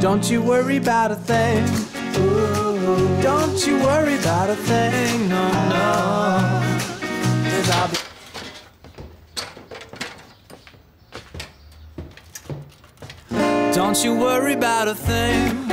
Don't you worry about a thing. Don't you worry about a thing. No, no. Don't you worry about a thing.